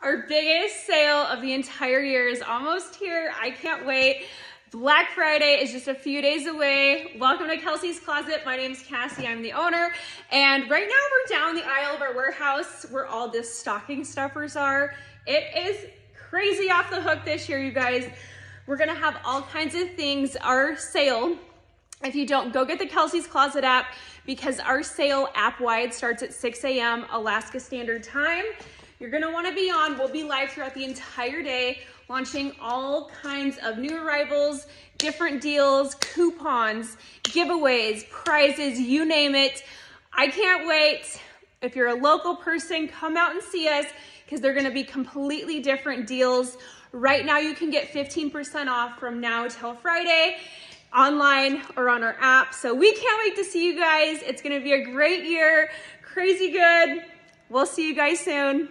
Our biggest sale of the entire year is almost here. I can't wait. Black Friday is just a few days away. Welcome to Kelsi's Kloset. My name's Cassie, I'm the owner. And right now we're down the aisle of our warehouse where all the stocking stuffers are. It is crazy off the hook this year, you guys. We're gonna have all kinds of things. Our sale, if you don't, go get the Kelsi's Kloset app because our sale app-wide starts at 6 a.m. Alaska Standard Time. You're gonna wanna be on. We'll be live throughout the entire day, launching all kinds of new arrivals, different deals, coupons, giveaways, prizes, you name it. I can't wait. If you're a local person, come out and see us because they're gonna be completely different deals. Right now, you can get 15% off from now till Friday online or on our app. So we can't wait to see you guys. It's gonna be a great year, crazy good. We'll see you guys soon.